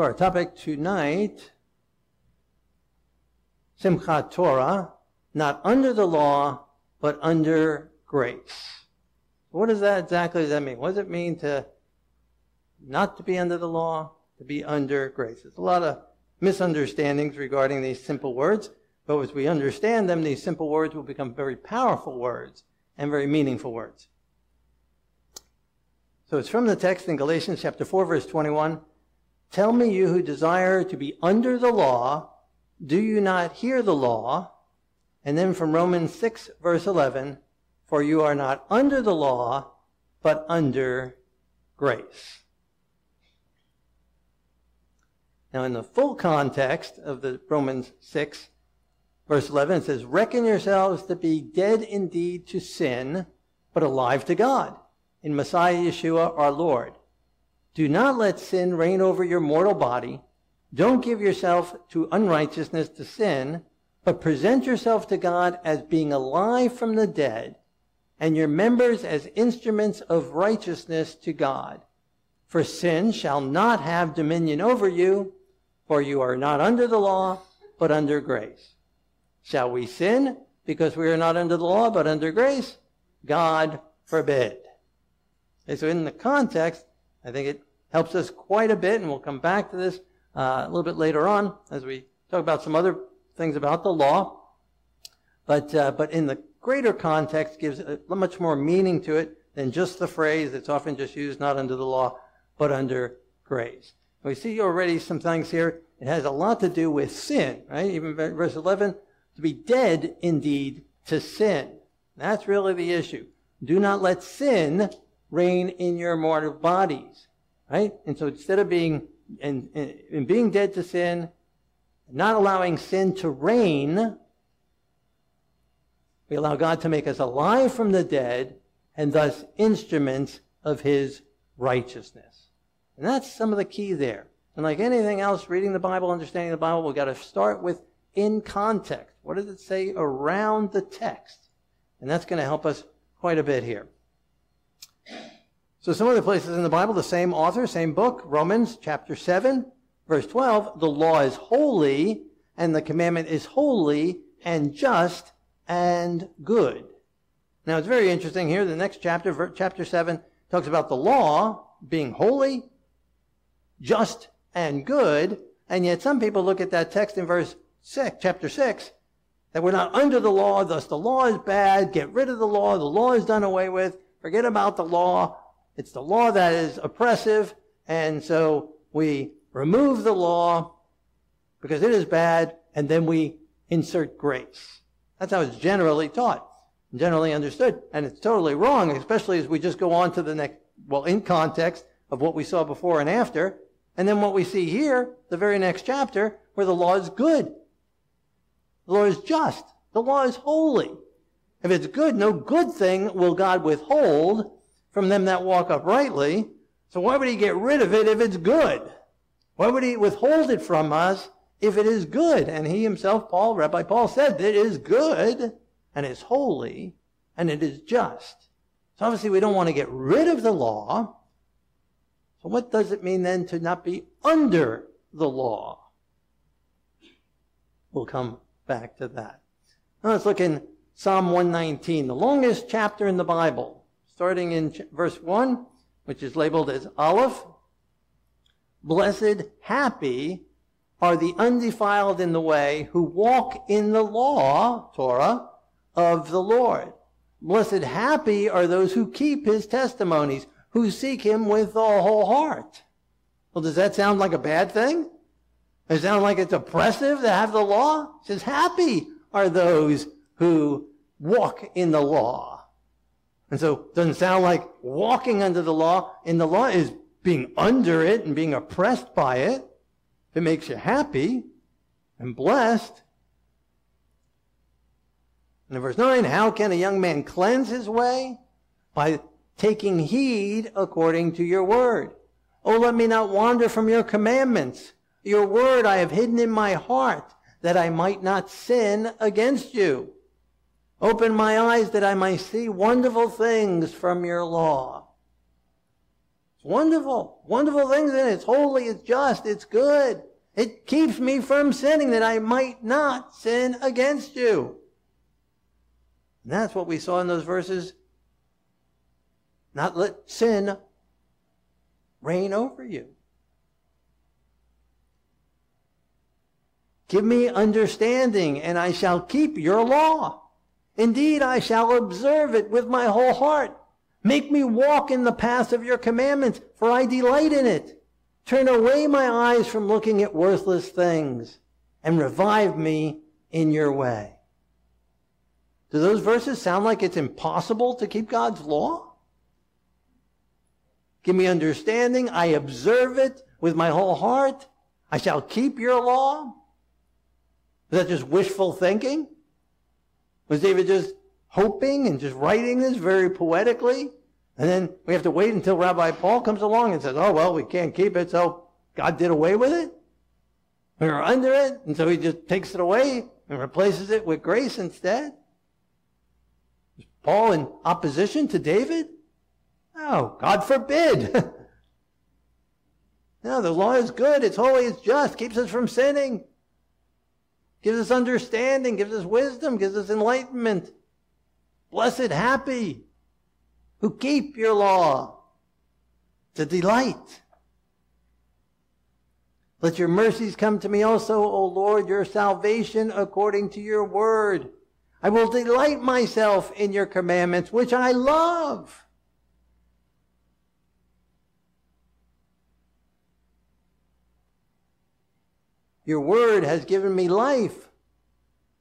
So our topic tonight, Simchat Torah, not under the law, but under grace. What does that exactly does that mean? What does it mean to not to be under the law, to be under grace? There's a lot of misunderstandings regarding these simple words, but as we understand them, these simple words will become very powerful words and very meaningful words. So it's from the text in Galatians chapter 4 verse 21. Tell me you who desire to be under the law, do you not hear the law? And then from Romans 6 verse 11, for you are not under the law, but under grace. Now in the full context of the Romans 6 verse 11, it says, reckon yourselves to be dead indeed to sin, but alive to God in Messiah Yeshua our Lord. Do not let sin reign over your mortal body. Don't give yourself to unrighteousness to sin, but present yourself to God as being alive from the dead, and your members as instruments of righteousness to God. For sin shall not have dominion over you, for you are not under the law, but under grace. Shall we sin because we are not under the law, but under grace? God forbid. Okay, so in the context, I think it helps us quite a bit, and we'll come back to this uh, a little bit later on as we talk about some other things about the law. But, uh, but in the greater context gives a, much more meaning to it than just the phrase that's often just used, not under the law, but under grace. We see already some things here. It has a lot to do with sin, right? Even verse 11, to be dead indeed to sin. That's really the issue. Do not let sin reign in your mortal bodies, right? And so instead of being and, and being dead to sin, not allowing sin to reign, we allow God to make us alive from the dead and thus instruments of his righteousness. And that's some of the key there. And like anything else, reading the Bible, understanding the Bible, we've got to start with in context. What does it say around the text? And that's going to help us quite a bit here. So some other places in the Bible, the same author, same book, Romans chapter 7, verse 12, the law is holy and the commandment is holy and just and good. Now it's very interesting here. The next chapter, chapter 7, talks about the law being holy, just, and good. And yet some people look at that text in verse 6, chapter 6, that we're not under the law, thus the law is bad, get rid of the law, the law is done away with, forget about the law, it's the law that is oppressive, and so we remove the law because it is bad, and then we insert grace. That's how it's generally taught, generally understood. And it's totally wrong, especially as we just go on to the next, well, in context of what we saw before and after, and then what we see here, the very next chapter, where the law is good. The law is just. The law is holy. If it's good, no good thing will God withhold from them that walk uprightly. So why would he get rid of it if it's good? Why would he withhold it from us if it is good? And he himself, Paul, Rabbi Paul said that it is good and it's holy and it is just. So obviously we don't want to get rid of the law. So what does it mean then to not be under the law? We'll come back to that. Now let's look in Psalm 119, the longest chapter in the Bible starting in verse 1, which is labeled as Aleph. Blessed, happy are the undefiled in the way who walk in the law, Torah, of the Lord. Blessed, happy are those who keep his testimonies, who seek him with the whole heart. Well, does that sound like a bad thing? Does it sound like it's oppressive to have the law? It says, happy are those who walk in the law. And so it doesn't sound like walking under the law. In the law is being under it and being oppressed by it. It makes you happy and blessed. And in verse 9, how can a young man cleanse his way? By taking heed according to your word. Oh, let me not wander from your commandments. Your word I have hidden in my heart that I might not sin against you. Open my eyes that I might see wonderful things from your law. It's wonderful. Wonderful things in it. It's holy, it's just, it's good. It keeps me from sinning that I might not sin against you. And that's what we saw in those verses. Not let sin reign over you. Give me understanding, and I shall keep your law. Indeed, I shall observe it with my whole heart. Make me walk in the paths of your commandments, for I delight in it. Turn away my eyes from looking at worthless things, and revive me in your way. Do those verses sound like it's impossible to keep God's law? Give me understanding. I observe it with my whole heart. I shall keep your law. Is that just wishful thinking? Was David just hoping and just writing this very poetically? And then we have to wait until Rabbi Paul comes along and says, oh, well, we can't keep it, so God did away with it? We were under it, and so he just takes it away and replaces it with grace instead? Is Paul in opposition to David? No, God forbid. no, the law is good, it's holy, it's just, keeps us from sinning gives us understanding, gives us wisdom, gives us enlightenment. Blessed, happy, who keep your law. to delight. Let your mercies come to me also, O Lord, your salvation according to your word. I will delight myself in your commandments, which I love. Your word has given me life.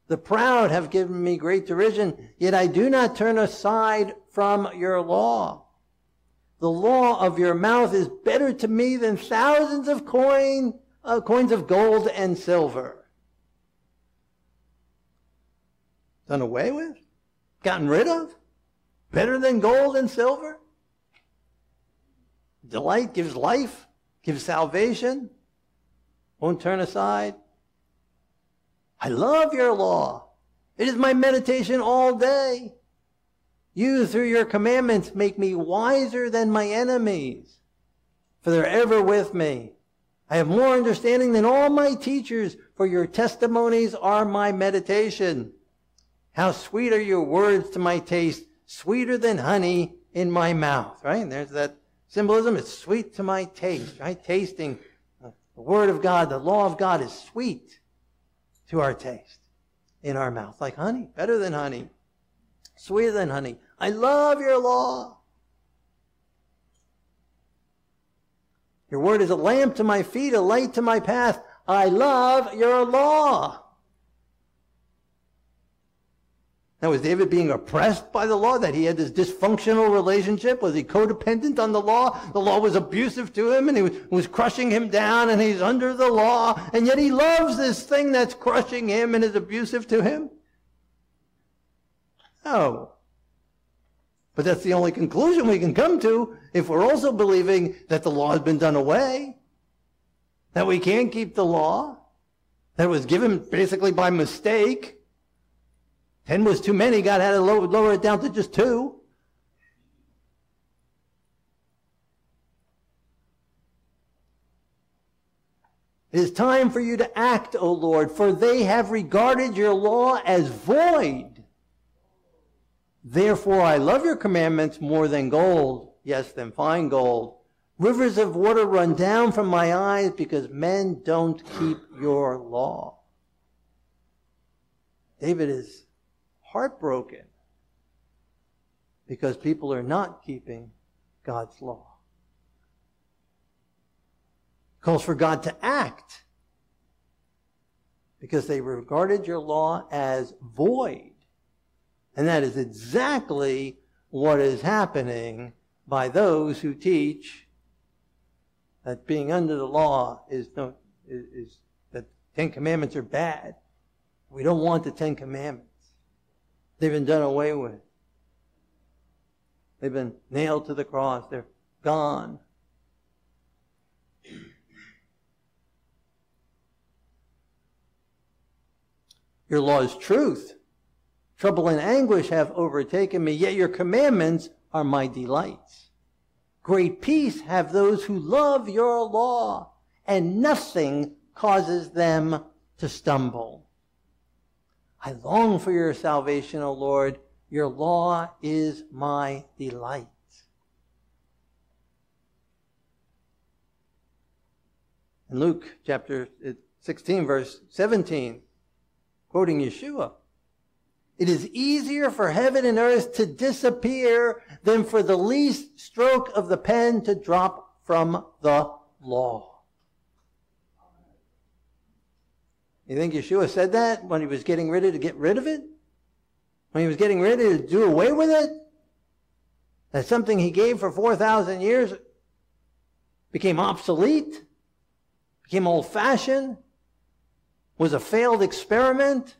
The proud have given me great derision, yet I do not turn aside from your law. The law of your mouth is better to me than thousands of coin, uh, coins of gold and silver. Done away with? Gotten rid of? Better than gold and silver? Delight gives life, gives salvation won't turn aside. I love your law. It is my meditation all day. You, through your commandments, make me wiser than my enemies, for they're ever with me. I have more understanding than all my teachers, for your testimonies are my meditation. How sweet are your words to my taste, sweeter than honey in my mouth, right? And there's that symbolism. It's sweet to my taste, right? Tasting the Word of God, the law of God is sweet to our taste in our mouth, like honey, better than honey, sweeter than honey. I love your law. Your word is a lamp to my feet, a light to my path. I love your law. Now, was David being oppressed by the law that he had this dysfunctional relationship? Was he codependent on the law? The law was abusive to him and he was crushing him down and he's under the law and yet he loves this thing that's crushing him and is abusive to him? No. But that's the only conclusion we can come to if we're also believing that the law has been done away, that we can't keep the law, that it was given basically by mistake, Ten was too many. God had to lower, lower it down to just two. It is time for you to act, O Lord, for they have regarded your law as void. Therefore, I love your commandments more than gold, yes, than fine gold. Rivers of water run down from my eyes because men don't keep your law. David is heartbroken because people are not keeping God's law. It calls for God to act because they regarded your law as void. And that is exactly what is happening by those who teach that being under the law is, no, is, is that Ten Commandments are bad. We don't want the Ten Commandments. They've been done away with. They've been nailed to the cross. They're gone. Your law is truth. Trouble and anguish have overtaken me, yet your commandments are my delights. Great peace have those who love your law, and nothing causes them to stumble. I long for your salvation, O Lord. Your law is my delight. In Luke chapter uh, 16, verse 17, quoting Yeshua, it is easier for heaven and earth to disappear than for the least stroke of the pen to drop from the law. You think Yeshua said that when he was getting ready to get rid of it? When he was getting ready to do away with it? That something he gave for 4,000 years became obsolete? became old fashioned, was a failed experiment.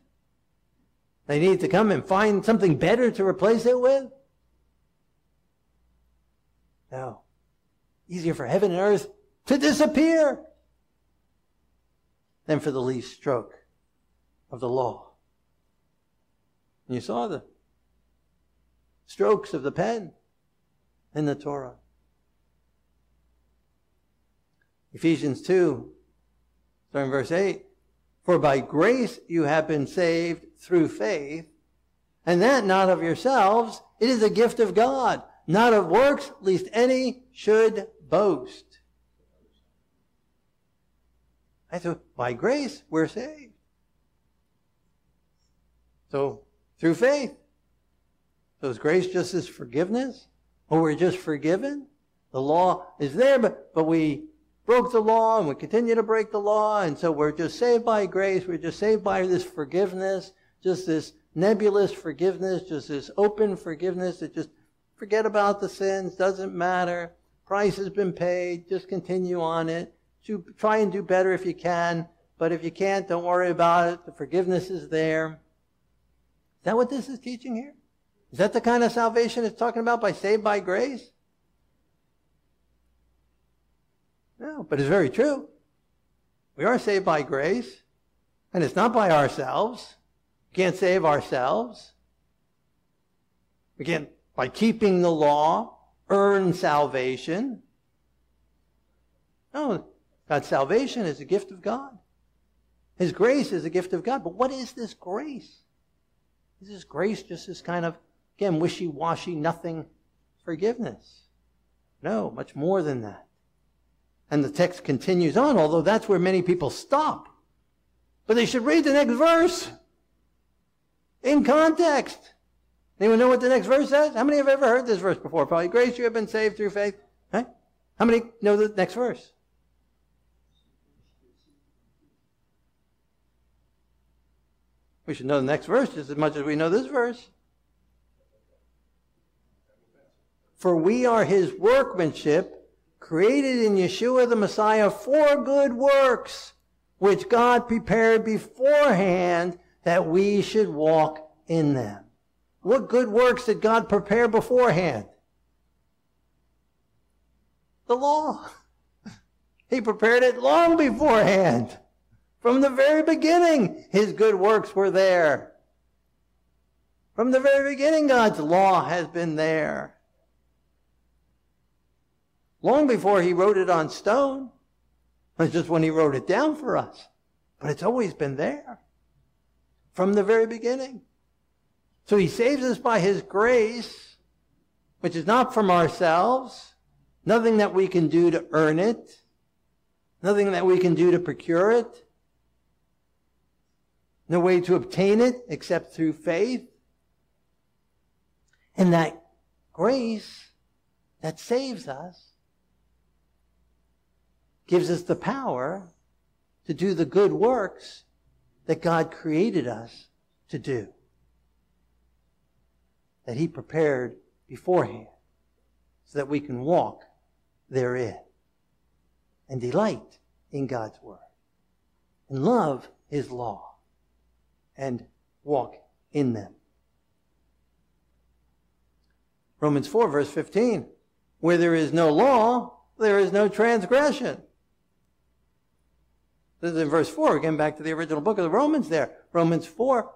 They needed to come and find something better to replace it with. No. Easier for heaven and earth to disappear than for the least stroke of the law. And you saw the strokes of the pen in the Torah. Ephesians 2 Starting verse 8. For by grace you have been saved through faith, and that not of yourselves. It is a gift of God, not of works, lest any should boast. I said, by grace we're saved. So through faith. So is grace just as forgiveness? Or we're just forgiven? The law is there, but, but we broke the law and we continue to break the law. And so we're just saved by grace. We're just saved by this forgiveness, just this nebulous forgiveness, just this open forgiveness that just forget about the sins, doesn't matter. Price has been paid. Just continue on it. Try and do better if you can. But if you can't, don't worry about it. The forgiveness is there. Is that what this is teaching here? Is that the kind of salvation it's talking about by saved by grace? No, but it's very true. We are saved by grace, and it's not by ourselves. We can't save ourselves. We can't, by keeping the law, earn salvation. No, God's salvation is a gift of God. His grace is a gift of God. But what is this grace? Is this grace just this kind of, again, wishy-washy, nothing forgiveness? No, much more than that. And the text continues on, although that's where many people stop. But they should read the next verse in context. Anyone know what the next verse says? How many have ever heard this verse before? Probably, grace, you have been saved through faith. Huh? How many know the next verse? We should know the next verse just as much as we know this verse. For we are his workmanship created in Yeshua the Messiah for good works, which God prepared beforehand that we should walk in them. What good works did God prepare beforehand? The law. He prepared it long beforehand. From the very beginning, his good works were there. From the very beginning, God's law has been there long before he wrote it on stone. It's just when he wrote it down for us. But it's always been there from the very beginning. So he saves us by his grace, which is not from ourselves, nothing that we can do to earn it, nothing that we can do to procure it, no way to obtain it except through faith. And that grace that saves us gives us the power to do the good works that God created us to do. That He prepared beforehand so that we can walk therein and delight in God's Word and love His law and walk in them. Romans 4 verse 15. Where there is no law, there is no transgression. This is in verse 4, again back to the original book of the Romans there. Romans 4,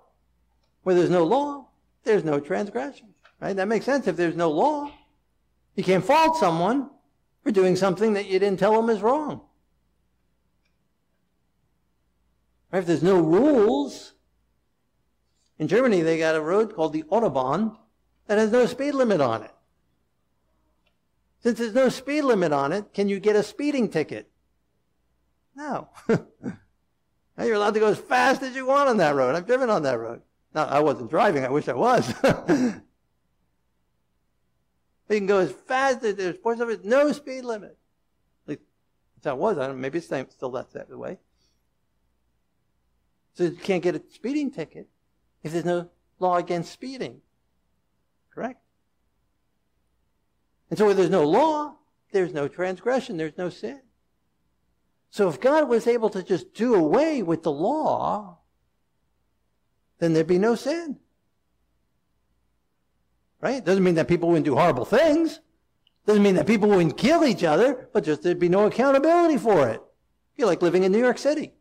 where there's no law, there's no transgression. Right? That makes sense. If there's no law, you can't fault someone for doing something that you didn't tell them is wrong. Right? If there's no rules, in Germany they got a road called the Autobahn that has no speed limit on it. Since there's no speed limit on it, can you get a speeding ticket? No. now you're allowed to go as fast as you want on that road. I've driven on that road. Now, I wasn't driving. I wish I was. you can go as fast as there's portions of it, no speed limit. At least it was. I don't, maybe it's still that way. So you can't get a speeding ticket if there's no law against speeding. Correct? And so where there's no law, there's no transgression, there's no sin. So if God was able to just do away with the law, then there'd be no sin. Right? Doesn't mean that people wouldn't do horrible things. Doesn't mean that people wouldn't kill each other, but just there'd be no accountability for it. You're like living in New York City.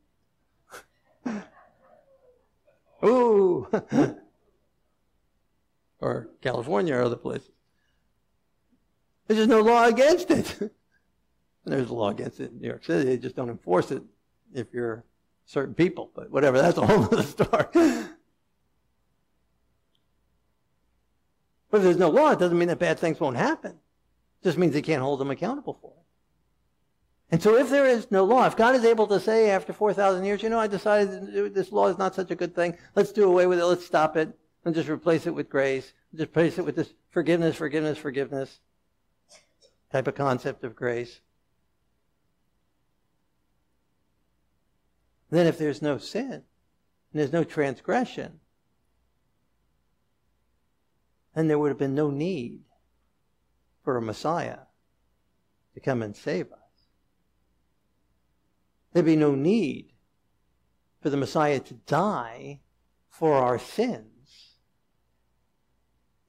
Ooh. or California or other places. There's just no law against it. There's a law against it in New York City. They just don't enforce it if you're certain people. But whatever, that's a whole other story. But if there's no law, it doesn't mean that bad things won't happen. It just means they can't hold them accountable for it. And so if there is no law, if God is able to say after 4,000 years, you know, I decided this law is not such a good thing, let's do away with it, let's stop it, and just replace it with grace, just replace it with this forgiveness, forgiveness, forgiveness type of concept of grace. Then if there's no sin, and there's no transgression, then there would have been no need for a Messiah to come and save us. There'd be no need for the Messiah to die for our sins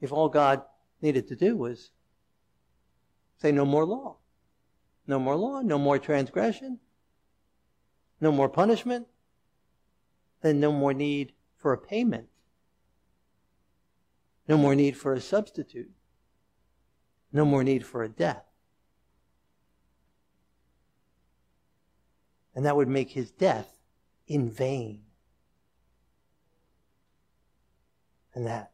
if all God needed to do was say no more law. No more law, no more transgression, no more punishment, then no more need for a payment. No more need for a substitute. No more need for a death. And that would make his death in vain. And that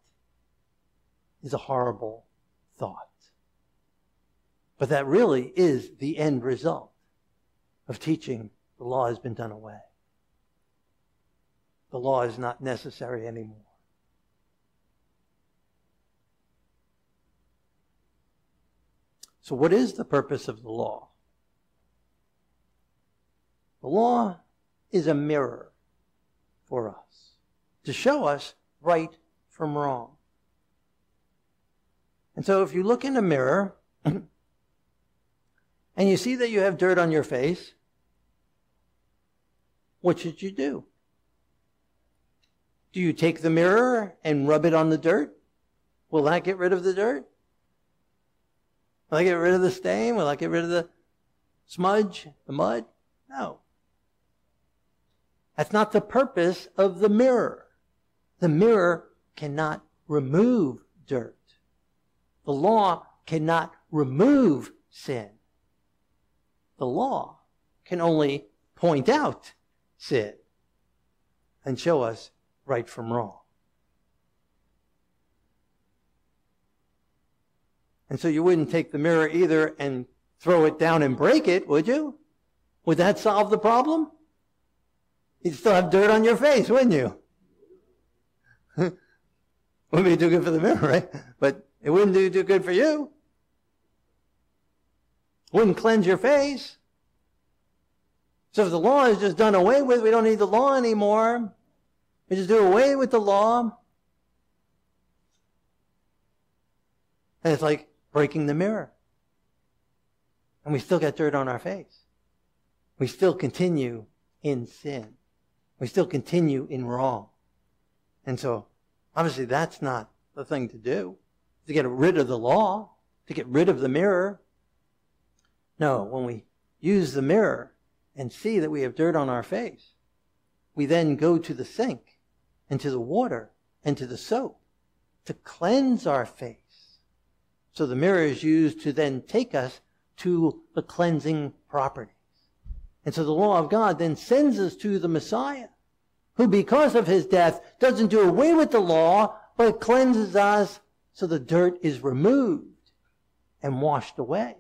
is a horrible thought. But that really is the end result of teaching the law has been done away. The law is not necessary anymore. So, what is the purpose of the law? The law is a mirror for us to show us right from wrong. And so, if you look in a mirror and you see that you have dirt on your face, what should you do? Do you take the mirror and rub it on the dirt? Will that get rid of the dirt? Will I get rid of the stain? Will I get rid of the smudge, the mud? No. That's not the purpose of the mirror. The mirror cannot remove dirt. The law cannot remove sin. The law can only point out sin and show us right from wrong. And so you wouldn't take the mirror either and throw it down and break it, would you? Would that solve the problem? You'd still have dirt on your face, wouldn't you? wouldn't be too good for the mirror, right? But it wouldn't do too good for you. Wouldn't cleanse your face. So if the law is just done away with, we don't need the law anymore. We just do away with the law. And it's like breaking the mirror. And we still get dirt on our face. We still continue in sin. We still continue in wrong. And so, obviously, that's not the thing to do, to get rid of the law, to get rid of the mirror. No, when we use the mirror and see that we have dirt on our face, we then go to the sink and to the water and to the soap to cleanse our face. So the mirror is used to then take us to the cleansing properties. And so the law of God then sends us to the Messiah, who because of his death doesn't do away with the law, but cleanses us so the dirt is removed and washed away.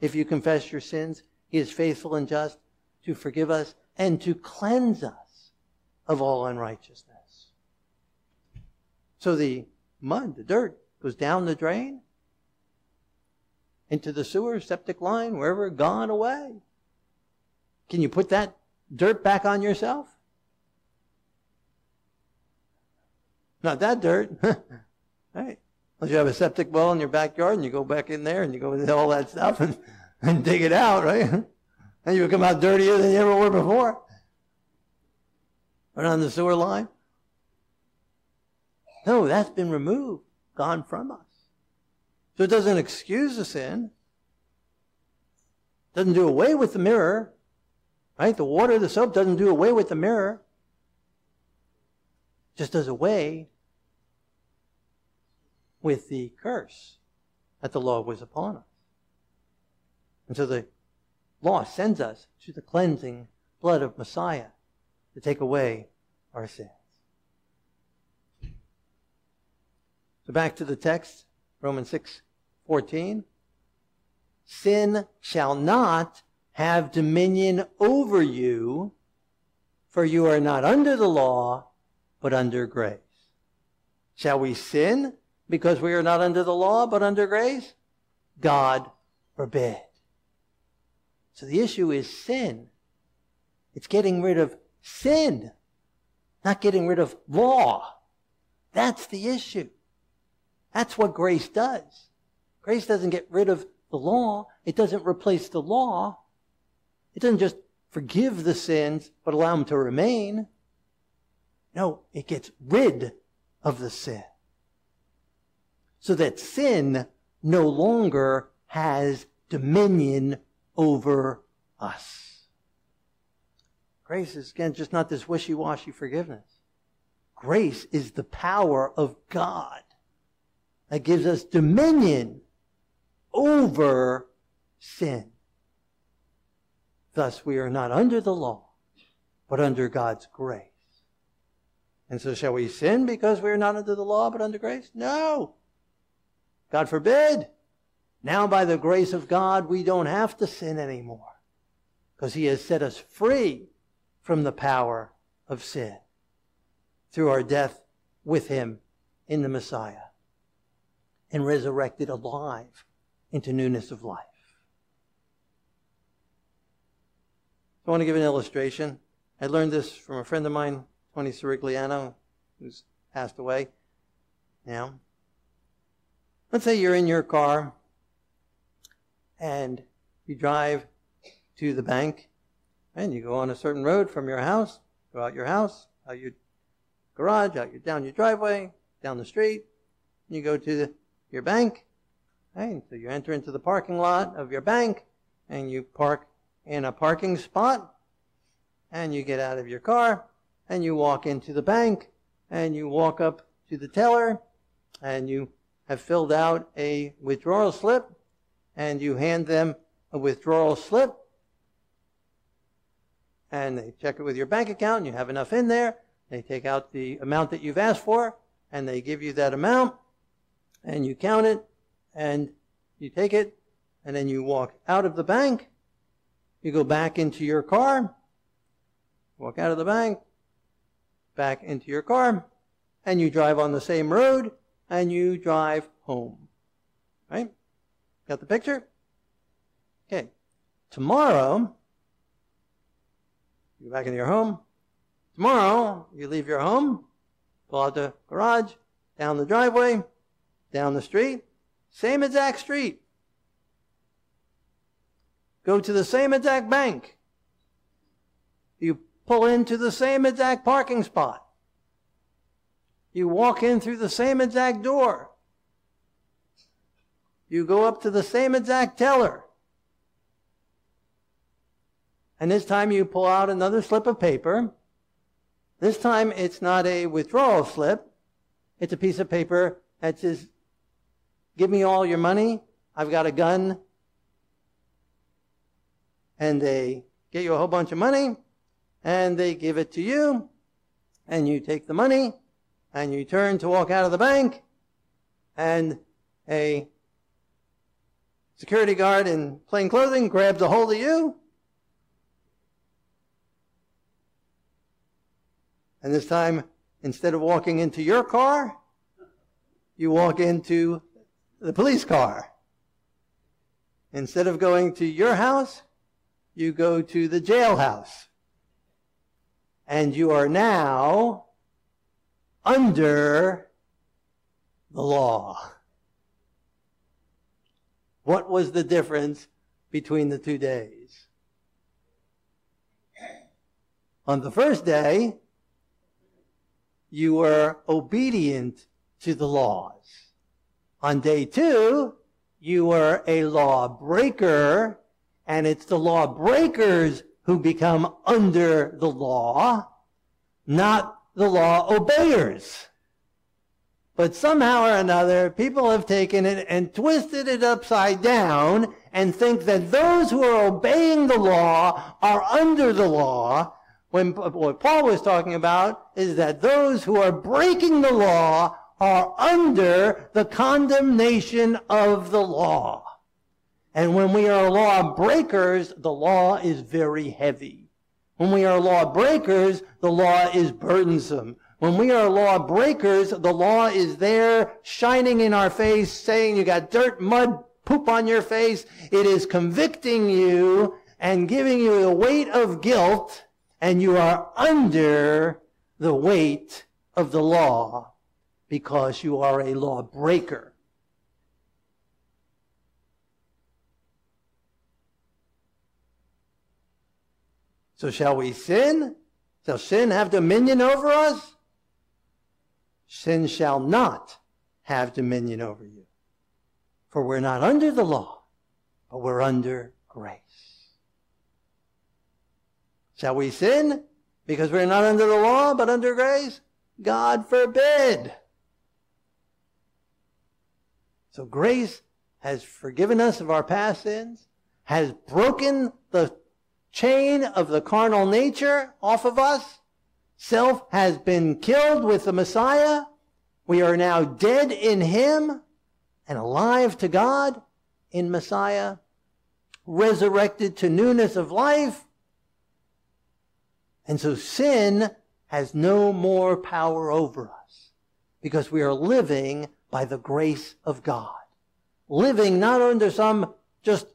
If you confess your sins, he is faithful and just to forgive us and to cleanse us of all unrighteousness. So the mud, the dirt, goes down the drain into the sewer, septic line, wherever, gone away. Can you put that dirt back on yourself? Not that dirt. right? Unless you have a septic well in your backyard and you go back in there and you go with all that stuff and, and dig it out, right? And you come out dirtier than you ever were before. Right on the sewer line. No, that's been removed, gone from us. So it doesn't excuse the sin. Doesn't do away with the mirror. Right? The water, the soap doesn't do away with the mirror. Just does away with the curse that the law was upon us. And so the law sends us to the cleansing blood of Messiah to take away our sins. So back to the text, Romans 6, 14. Sin shall not have dominion over you, for you are not under the law, but under grace. Shall we sin because we are not under the law, but under grace? God forbid. So the issue is sin. It's getting rid of sin, not getting rid of law. That's the issue. That's what grace does. Grace doesn't get rid of the law. It doesn't replace the law. It doesn't just forgive the sins, but allow them to remain. No, it gets rid of the sin. So that sin no longer has dominion over us. Grace is, again, just not this wishy-washy forgiveness. Grace is the power of God that gives us dominion over sin. Thus, we are not under the law, but under God's grace. And so, shall we sin because we are not under the law, but under grace? No. God forbid. Now, by the grace of God, we don't have to sin anymore because He has set us free from the power of sin through our death with Him in the Messiah and resurrected alive into newness of life. I want to give an illustration. I learned this from a friend of mine, Tony Sirigliano, who's passed away now. Let's say you're in your car and you drive to the bank and you go on a certain road from your house, go out your house, out your garage, out your, down your driveway, down the street, and you go to the, your bank. Right? So you enter into the parking lot of your bank and you park in a parking spot and you get out of your car and you walk into the bank and you walk up to the teller and you have filled out a withdrawal slip and you hand them a withdrawal slip and they check it with your bank account and you have enough in there. They take out the amount that you've asked for and they give you that amount and you count it and you take it and then you walk out of the bank you go back into your car, walk out of the bank, back into your car, and you drive on the same road, and you drive home. Right? Got the picture? Okay. Tomorrow, you go back into your home. Tomorrow, you leave your home, pull out the garage, down the driveway, down the street, same exact street go to the same exact bank. You pull into the same exact parking spot. You walk in through the same exact door. You go up to the same exact teller. And this time you pull out another slip of paper. This time it's not a withdrawal slip. It's a piece of paper that says, give me all your money. I've got a gun and they get you a whole bunch of money and they give it to you and you take the money and you turn to walk out of the bank and a security guard in plain clothing grabs a hold of you and this time instead of walking into your car you walk into the police car. Instead of going to your house you go to the jailhouse and you are now under the law. What was the difference between the two days? On the first day, you were obedient to the laws. On day two, you were a lawbreaker, and it's the lawbreakers who become under the law, not the law obeyers. But somehow or another, people have taken it and twisted it upside down and think that those who are obeying the law are under the law. When what Paul was talking about is that those who are breaking the law are under the condemnation of the law. And when we are law breakers, the law is very heavy. When we are law breakers, the law is burdensome. When we are law breakers, the law is there shining in our face, saying you got dirt, mud, poop on your face. It is convicting you and giving you the weight of guilt, and you are under the weight of the law because you are a law So shall we sin? Shall sin have dominion over us? Sin shall not have dominion over you. For we're not under the law, but we're under grace. Shall we sin because we're not under the law, but under grace? God forbid. So grace has forgiven us of our past sins, has broken the chain of the carnal nature off of us. Self has been killed with the Messiah. We are now dead in Him and alive to God in Messiah, resurrected to newness of life. And so sin has no more power over us because we are living by the grace of God. Living not under some just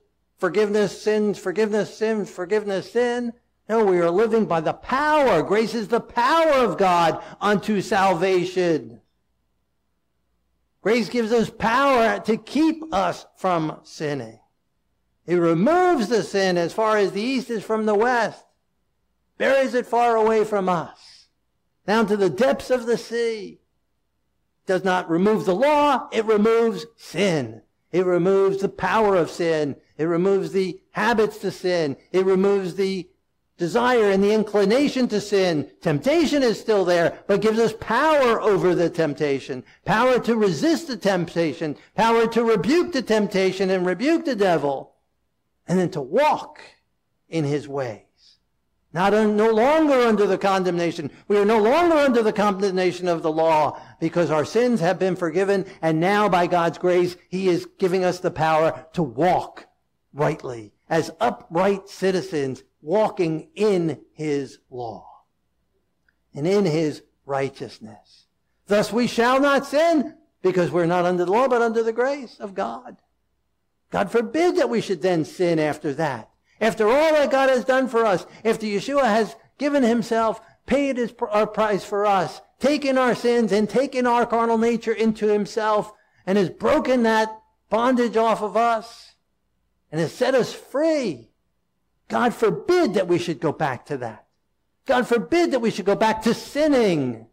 forgiveness, sins, forgiveness, sins, forgiveness, sin. No, we are living by the power. Grace is the power of God unto salvation. Grace gives us power to keep us from sinning. It removes the sin as far as the east is from the west, buries it far away from us, down to the depths of the sea. Does not remove the law, it removes sin. It removes the power of sin. It removes the habits to sin. It removes the desire and the inclination to sin. Temptation is still there, but gives us power over the temptation. Power to resist the temptation. Power to rebuke the temptation and rebuke the devil. And then to walk in his ways. Not un, no longer under the condemnation. We are no longer under the condemnation of the law because our sins have been forgiven and now by God's grace, He is giving us the power to walk rightly as upright citizens walking in His law and in His righteousness. Thus we shall not sin because we're not under the law but under the grace of God. God forbid that we should then sin after that. After all that God has done for us, after Yeshua has given himself, paid his, our price for us, taken our sins and taken our carnal nature into himself, and has broken that bondage off of us, and has set us free. God forbid that we should go back to that. God forbid that we should go back to sinning.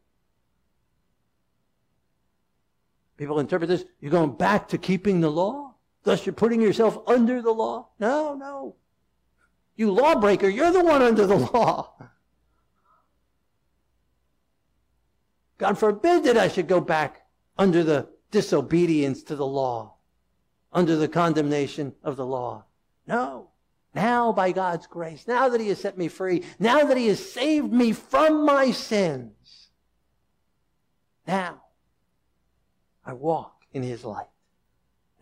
People interpret this, you're going back to keeping the law? Thus you're putting yourself under the law? No, no. You lawbreaker, you're the one under the law. God forbid that I should go back under the disobedience to the law, under the condemnation of the law. No. Now, by God's grace, now that He has set me free, now that He has saved me from my sins, now I walk in His light.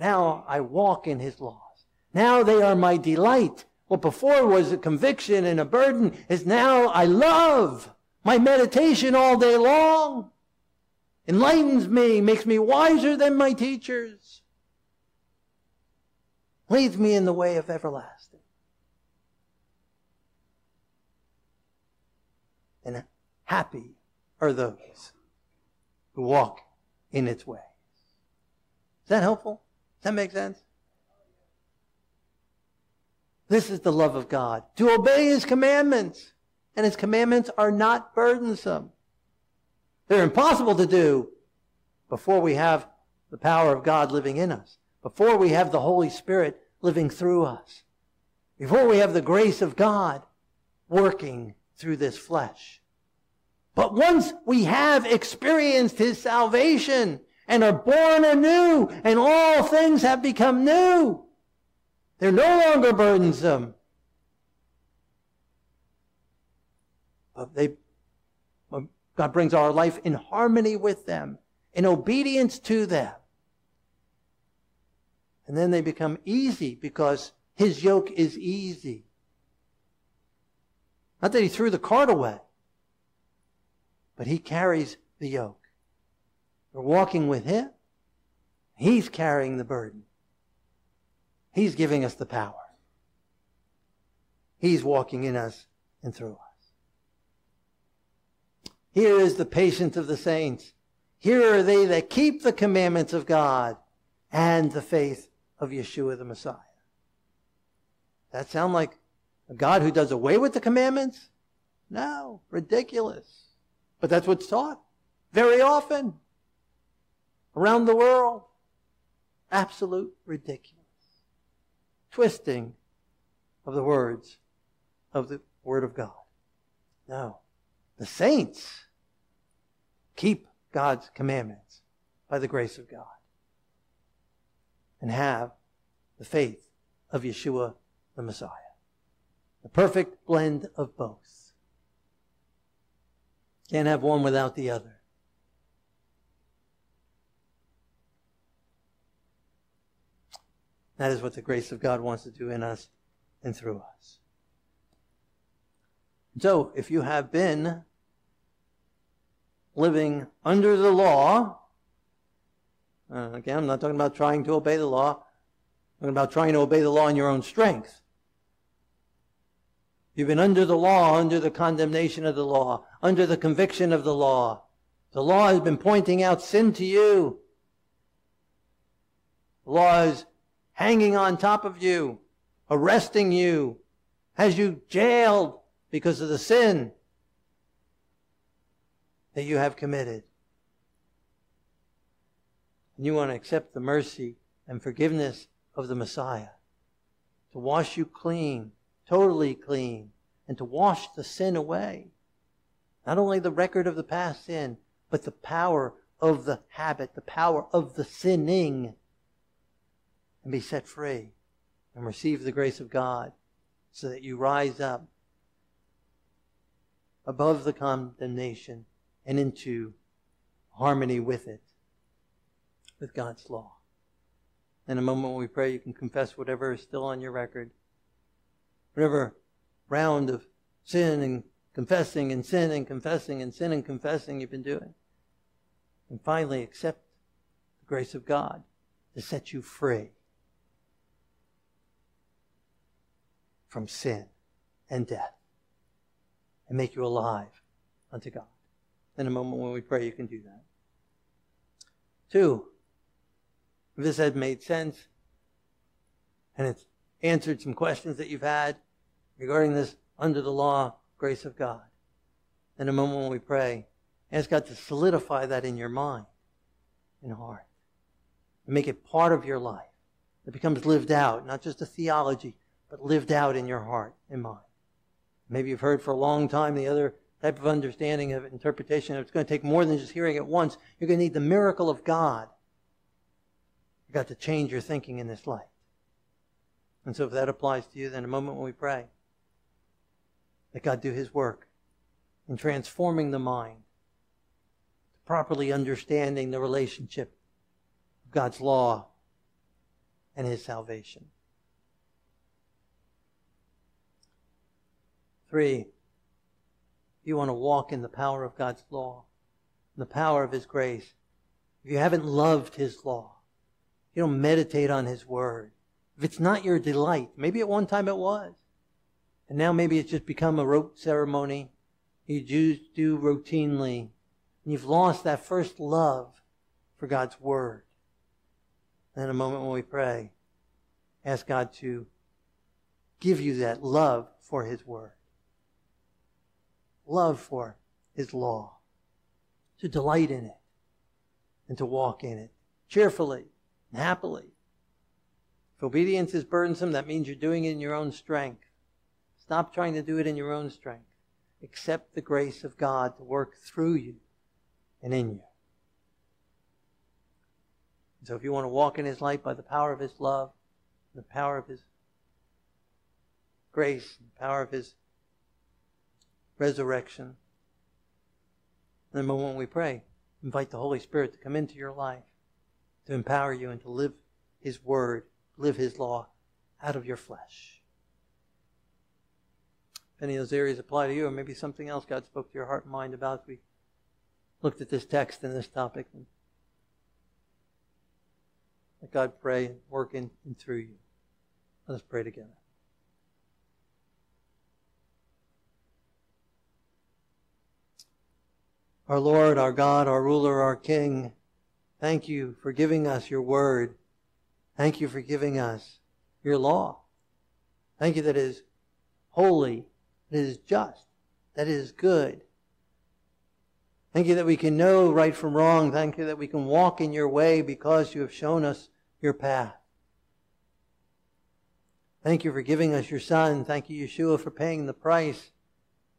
Now I walk in His laws. Now they are my delight. What before was a conviction and a burden is now I love. My meditation all day long enlightens me, makes me wiser than my teachers, leads me in the way of everlasting. And happy are those who walk in its ways. Is that helpful? Does that make sense? This is the love of God, to obey His commandments. And His commandments are not burdensome. They're impossible to do before we have the power of God living in us, before we have the Holy Spirit living through us, before we have the grace of God working through this flesh. But once we have experienced His salvation and are born anew and all things have become new, they're no longer burdensome. But they, uh, God brings our life in harmony with them, in obedience to them. And then they become easy because his yoke is easy. Not that he threw the cart away, but he carries the yoke. We're walking with him. He's carrying the burden. He's giving us the power. He's walking in us and through us. Here is the patience of the saints. Here are they that keep the commandments of God and the faith of Yeshua the Messiah. That sound like a God who does away with the commandments? No, ridiculous. But that's what's taught very often around the world. Absolute ridiculous twisting of the words of the Word of God. No. The saints keep God's commandments by the grace of God and have the faith of Yeshua the Messiah. The perfect blend of both. Can't have one without the other. That is what the grace of God wants to do in us and through us. So, if you have been living under the law, uh, again, I'm not talking about trying to obey the law, I'm talking about trying to obey the law in your own strength. You've been under the law, under the condemnation of the law, under the conviction of the law. The law has been pointing out sin to you. The law is hanging on top of you, arresting you, has you jailed because of the sin that you have committed. And you want to accept the mercy and forgiveness of the Messiah to wash you clean, totally clean, and to wash the sin away. Not only the record of the past sin, but the power of the habit, the power of the sinning and be set free and receive the grace of God so that you rise up above the condemnation and into harmony with it, with God's law. In a moment when we pray, you can confess whatever is still on your record. Whatever round of sin and confessing and sin and confessing and sin and confessing you've been doing. And finally, accept the grace of God to set you free from sin and death and make you alive unto God. In a moment when we pray, you can do that. Two, if this had made sense and it's answered some questions that you've had regarding this under the law grace of God, in a moment when we pray, ask God to solidify that in your mind and heart and make it part of your life. It becomes lived out, not just a theology, but lived out in your heart and mind. Maybe you've heard for a long time the other type of understanding of interpretation. It's going to take more than just hearing it once. You're going to need the miracle of God. You've got to change your thinking in this light. And so if that applies to you, then a moment when we pray, let God do his work in transforming the mind, to properly understanding the relationship of God's law and his salvation. Three, you want to walk in the power of God's law, in the power of his grace. If you haven't loved his law, you don't meditate on his word. If it's not your delight, maybe at one time it was, and now maybe it's just become a rote ceremony you Jews do routinely, and you've lost that first love for God's word. And in a moment when we pray, ask God to give you that love for his word. Love for his law. To delight in it and to walk in it cheerfully and happily. If obedience is burdensome, that means you're doing it in your own strength. Stop trying to do it in your own strength. Accept the grace of God to work through you and in you. So if you want to walk in His light by the power of His love, the power of His grace, the power of His resurrection, in the moment we pray, invite the Holy Spirit to come into your life, to empower you and to live His word, live His law out of your flesh. If any of those areas apply to you, or maybe something else God spoke to your heart and mind about, we looked at this text and this topic. And let God pray and work in and through you. Let us pray together. Our Lord, our God, our ruler, our King, thank you for giving us your word. Thank you for giving us your law. Thank you that it is holy that is just, that is good. Thank you that we can know right from wrong. Thank you that we can walk in your way because you have shown us your path. Thank you for giving us your Son. Thank you, Yeshua, for paying the price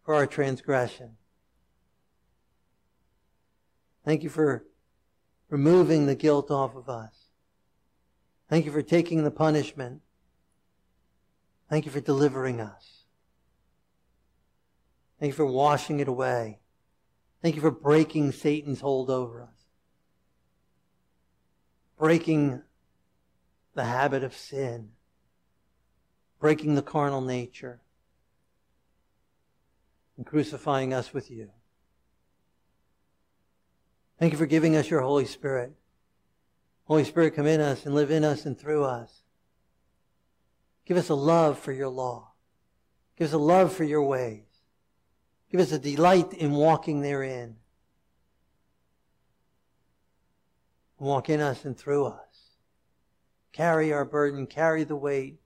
for our transgression. Thank you for removing the guilt off of us. Thank you for taking the punishment. Thank you for delivering us. Thank you for washing it away. Thank you for breaking Satan's hold over us. Breaking the habit of sin. Breaking the carnal nature. And crucifying us with you. Thank you for giving us your Holy Spirit. Holy Spirit, come in us and live in us and through us. Give us a love for your law. Give us a love for your ways. Give us a delight in walking therein. Walk in us and through us. Carry our burden, carry the weight.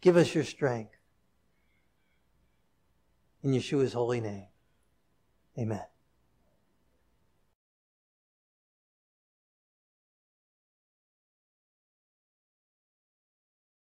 Give us your strength. In Yeshua's holy name. Amen.